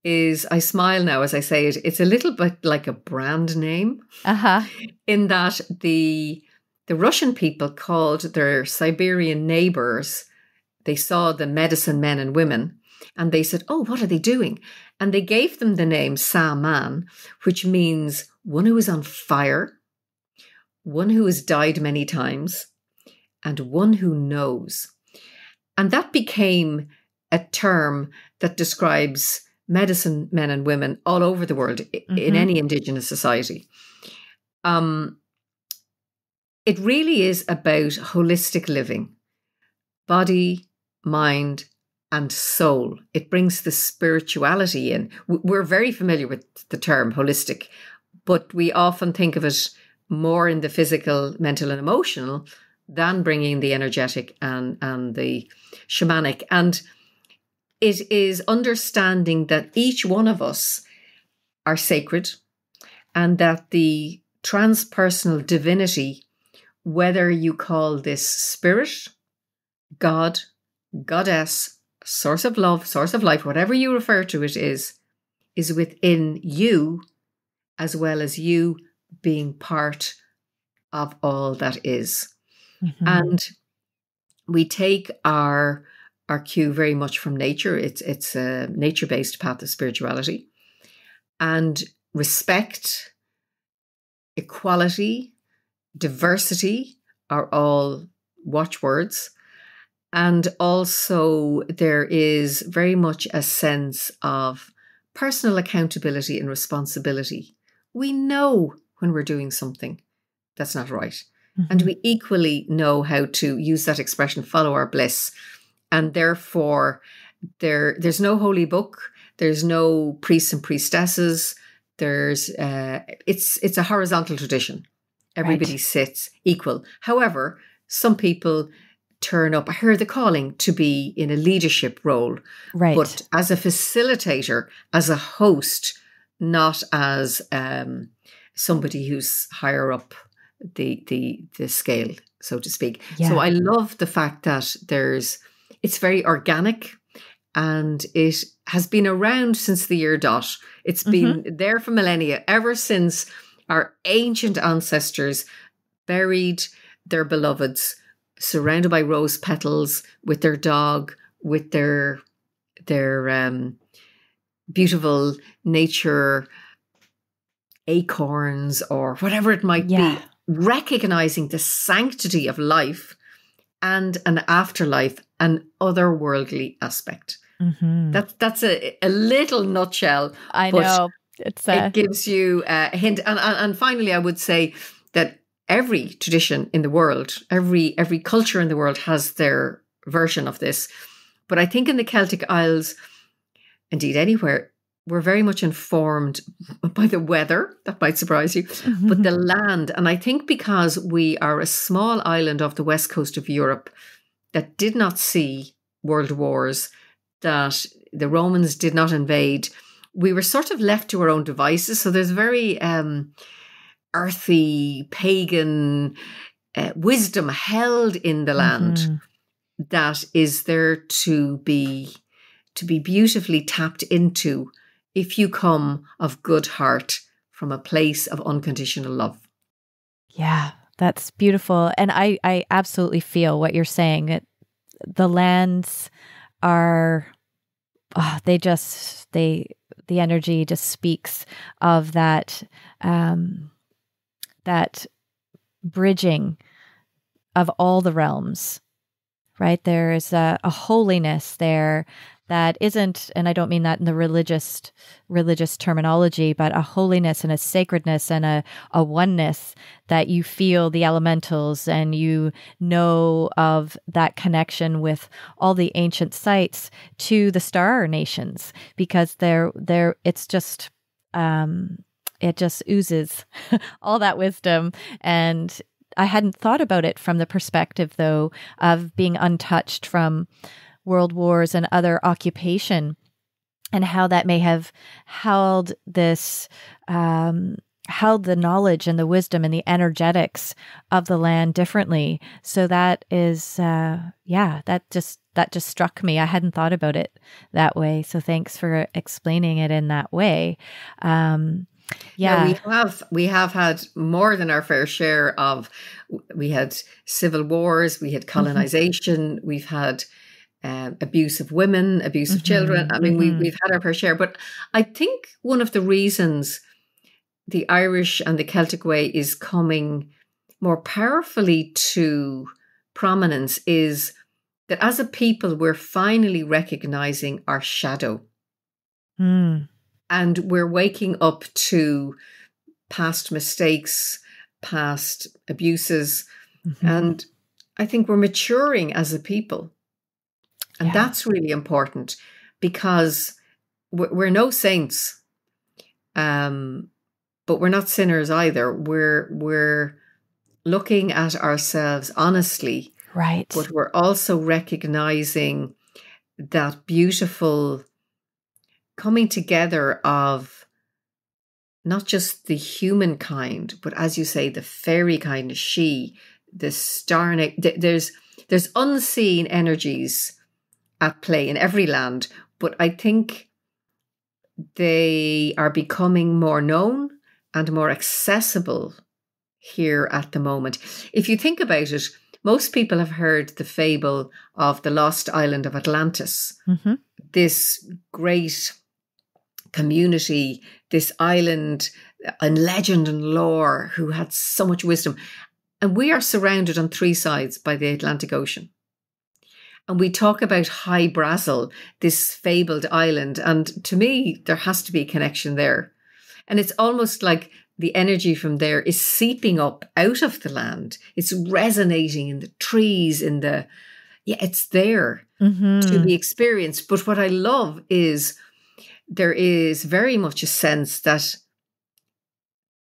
Speaker 2: is, I smile now as I say it, it's a little bit like a brand name.
Speaker 1: Uh-huh.
Speaker 2: In that the the Russian people called their Siberian neighbors, they saw the medicine men and women, and they said, Oh, what are they doing? And they gave them the name Saman, which means one who is on fire, one who has died many times, and one who knows. And that became a term that describes medicine men and women all over the world mm-hmm. in any indigenous society. Um, it really is about holistic living body, mind, and soul. It brings the spirituality in. We're very familiar with the term holistic, but we often think of it more in the physical, mental, and emotional than bringing the energetic and, and the shamanic. And it is understanding that each one of us are sacred and that the transpersonal divinity whether you call this spirit, God, goddess, source of love, source of life, whatever you refer to it is, is within you, as well as you being part of all that is. Mm-hmm. And we take our our cue very much from nature. It's it's a nature based path of spirituality, and respect, equality, diversity are all watchwords. And also, there is very much a sense of personal accountability and responsibility. We know when we're doing something that's not right. Mm-hmm. And we equally know how to use that expression, follow our bliss. And therefore, there, there's no holy book, there's no priests and priestesses. There's uh, it's it's a horizontal tradition. Everybody right. sits equal. However, some people turn up. I heard the calling to be in a leadership role.
Speaker 1: Right.
Speaker 2: But as a facilitator, as a host, not as um, somebody who's higher up the the the scale, so to speak. Yeah. So I love the fact that there's it's very organic and it has been around since the year dot. It's been mm-hmm. there for millennia, ever since our ancient ancestors buried their beloveds surrounded by rose petals with their dog with their their um, beautiful nature acorns or whatever it might yeah. be recognizing the sanctity of life and an afterlife an otherworldly aspect mm-hmm. that, that's a, a little nutshell
Speaker 1: i know
Speaker 2: it's uh... it gives you a hint. And, and, and finally, I would say that every tradition in the world, every every culture in the world has their version of this. But I think in the Celtic Isles, indeed anywhere, we're very much informed by the weather. That might surprise you, mm-hmm. but the land. And I think because we are a small island off the west coast of Europe that did not see world wars, that the Romans did not invade, we were sort of left to our own devices. So there's very um, earthy, pagan uh, wisdom held in the land mm-hmm. that is there to be to be beautifully tapped into if you come of good heart from a place of unconditional love.
Speaker 1: Yeah, that's beautiful. And I, I absolutely feel what you're saying. That the lands are, oh, they just, they, the energy just speaks of that, um, that bridging of all the realms right there is a, a holiness there that isn't and i don't mean that in the religious religious terminology but a holiness and a sacredness and a, a oneness that you feel the elementals and you know of that connection with all the ancient sites to the star nations because they're they're it's just um it just oozes all that wisdom. And I hadn't thought about it from the perspective though of being untouched from world wars and other occupation and how that may have held this um, held the knowledge and the wisdom and the energetics of the land differently so that is uh, yeah that just that just struck me i hadn't thought about it that way so thanks for explaining it in that way um, yeah.
Speaker 2: yeah. we have we have had more than our fair share of we had civil wars we had mm-hmm. colonization mm-hmm. we've had uh, abuse of women, abuse of mm-hmm, children. I mean, mm-hmm. we, we've had our fair share. But I think one of the reasons the Irish and the Celtic way is coming more powerfully to prominence is that as a people, we're finally recognizing our shadow. Mm. And we're waking up to past mistakes, past abuses. Mm-hmm. And I think we're maturing as a people. And yeah. that's really important because we're, we're no saints. Um, but we're not sinners either. We're we're looking at ourselves honestly.
Speaker 1: Right.
Speaker 2: But we're also recognizing that beautiful coming together of not just the human kind, but as you say, the fairy kind, she, the star. There's there's unseen energies at play in every land, but I think they are becoming more known and more accessible here at the moment. If you think about it, most people have heard the fable of the lost island of Atlantis. Mm-hmm. This great community, this island and legend and lore who had so much wisdom. And we are surrounded on three sides by the Atlantic Ocean. And we talk about Hy-Brasil, this fabled island. And to me, there has to be a connection there. And it's almost like the energy from there is seeping up out of the land. It's resonating in the trees, in the, yeah, it's there mm-hmm. to be experienced. But what I love is there is very much a sense that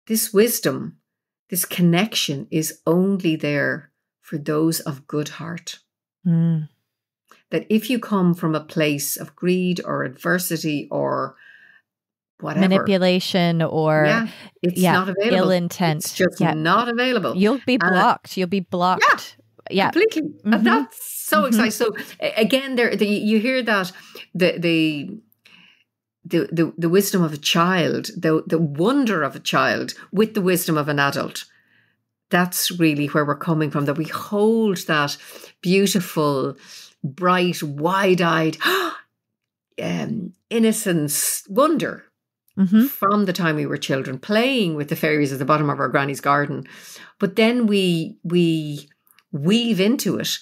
Speaker 2: this wisdom, this connection is only there for those of good heart. Mm that if you come from a place of greed or adversity or whatever
Speaker 1: manipulation or
Speaker 2: yeah, it's yeah, not available.
Speaker 1: ill intent.
Speaker 2: It's just yeah. not available.
Speaker 1: You'll be blocked. Uh, You'll be blocked.
Speaker 2: Yeah, completely. Mm-hmm. And that's so mm-hmm. exciting. So again, there the, you hear that the the. The, the, the wisdom of a child, the, the wonder of a child with the wisdom of an adult. That's really where we're coming from, that we hold that beautiful, bright, wide eyed um, innocence, wonder mm-hmm. from the time we were children, playing with the fairies at the bottom of our granny's garden. But then we we weave into it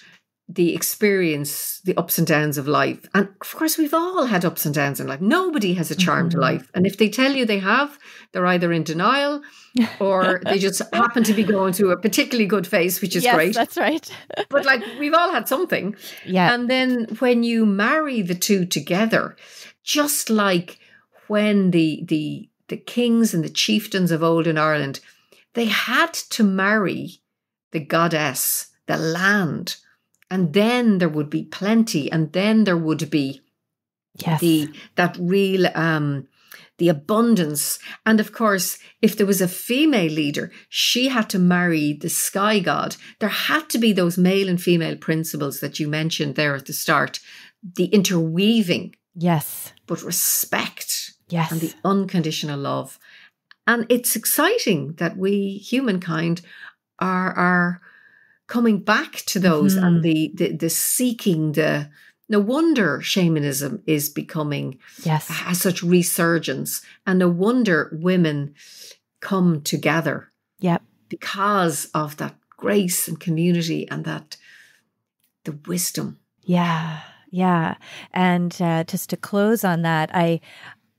Speaker 2: the experience, the ups and downs of life. And of course, we've all had ups and downs in life. Nobody has a charmed mm-hmm. life. And if they tell you they have, they're either in denial or they just happen to be going through a particularly good phase, which is
Speaker 1: yes,
Speaker 2: great.
Speaker 1: That's right.
Speaker 2: but like we've all had something.
Speaker 1: Yeah.
Speaker 2: And then when you marry the two together, just like when the the the kings and the chieftains of old in Ireland, they had to marry the goddess, the land and then there would be plenty and then there would be
Speaker 1: yes.
Speaker 2: the that real um the abundance. And of course if there was a female leader she had to marry the sky god. There had to be those male and female principles that you mentioned there at the start the interweaving.
Speaker 1: Yes.
Speaker 2: But respect
Speaker 1: yes.
Speaker 2: and the unconditional love. And it's exciting that we humankind are are coming back to those mm-hmm. and the, the the seeking the no wonder shamanism is becoming
Speaker 1: yes.
Speaker 2: has such resurgence. And no wonder women come together.
Speaker 1: Yep.
Speaker 2: Because of that grace and community and that the wisdom.
Speaker 1: Yeah. Yeah. And uh, just to close on that i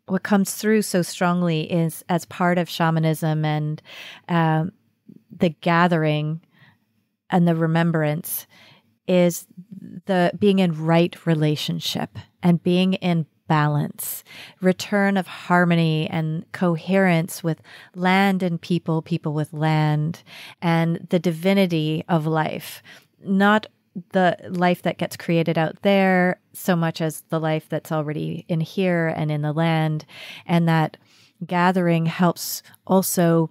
Speaker 1: what comes through so strongly is as part of shamanism and um, the gathering and the remembrance is the being in right relationship and being in balance, return of harmony and coherence with land and people, people with land, and the divinity of life. Not the life that gets created out there so much as the life that's already in here and in the land. And that gathering helps also,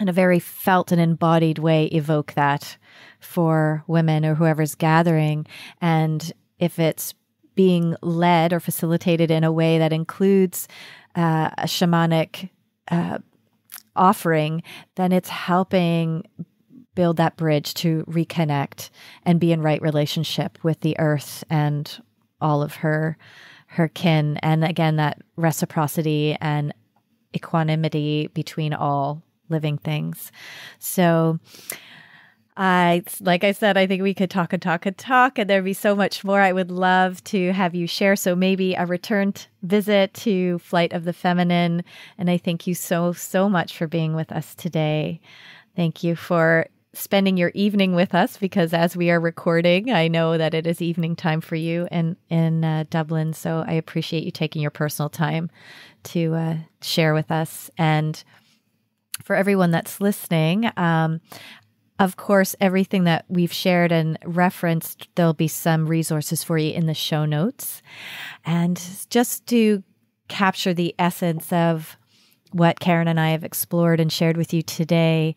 Speaker 1: in a very felt and embodied way, evoke that for women or whoever's gathering. And if it's being led or facilitated in a way that includes uh, a shamanic uh, offering, then it's helping build that bridge to reconnect and be in right relationship with the earth and all of her her kin and again that reciprocity and equanimity between all living things so I, like I said, I think we could talk and talk and talk, and there'd be so much more I would love to have you share. So maybe a returned visit to Flight of the Feminine. And I thank you so, so much for being with us today. Thank you for spending your evening with us because as we are recording, I know that it is evening time for you in in uh, Dublin. So I appreciate you taking your personal time to uh, share with us and for everyone that's listening, um, of course, everything that we've shared and referenced, there'll be some resources for you in the show notes. And just to capture the essence of what Karen and I have explored and shared with you today,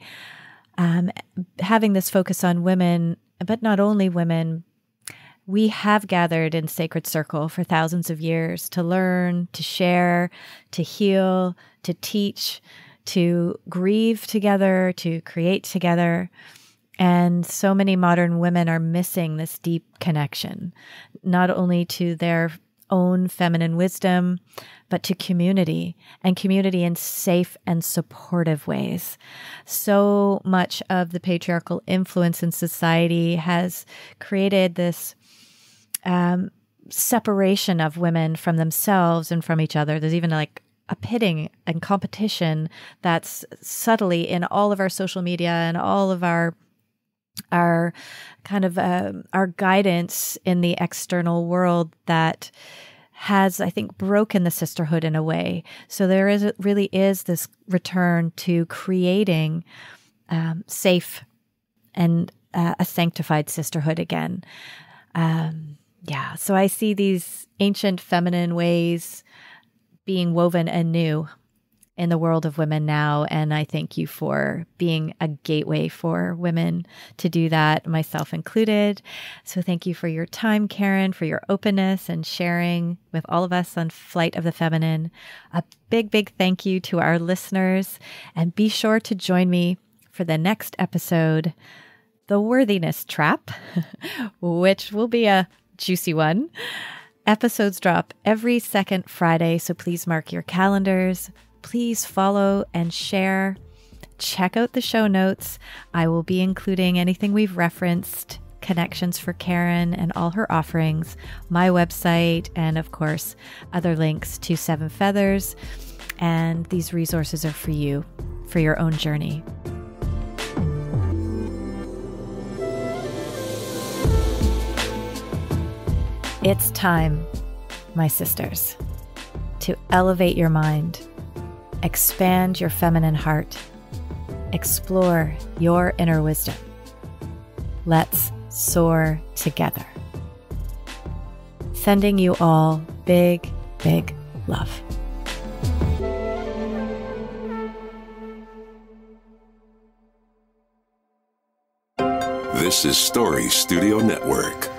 Speaker 1: um, having this focus on women, but not only women, we have gathered in sacred circle for thousands of years to learn, to share, to heal, to teach, to grieve together, to create together. And so many modern women are missing this deep connection, not only to their own feminine wisdom, but to community and community in safe and supportive ways. So much of the patriarchal influence in society has created this um, separation of women from themselves and from each other. There's even like a pitting and competition that's subtly in all of our social media and all of our our kind of uh, our guidance in the external world that has i think broken the sisterhood in a way. So there is really is this return to creating um, safe and uh, a sanctified sisterhood again. Um, yeah. So i see these ancient feminine ways being woven anew in the world of women now. And I thank you for being a gateway for women to do that, myself included. So thank you for your time, Karen, for your openness and sharing with all of us on Flight of the Feminine. A big, big thank you to our listeners. And be sure to join me for the next episode, The Worthiness Trap, which will be a juicy one. Episodes drop every second Friday, so please mark your calendars. Please follow and share. Check out the show notes. I will be including anything we've referenced connections for Karen and all her offerings, my website, and of course, other links to Seven Feathers. And these resources are for you, for your own journey. It's time, my sisters, to elevate your mind, expand your feminine heart, explore your inner wisdom. Let's soar together. Sending you all big, big love.
Speaker 3: This is Story Studio Network.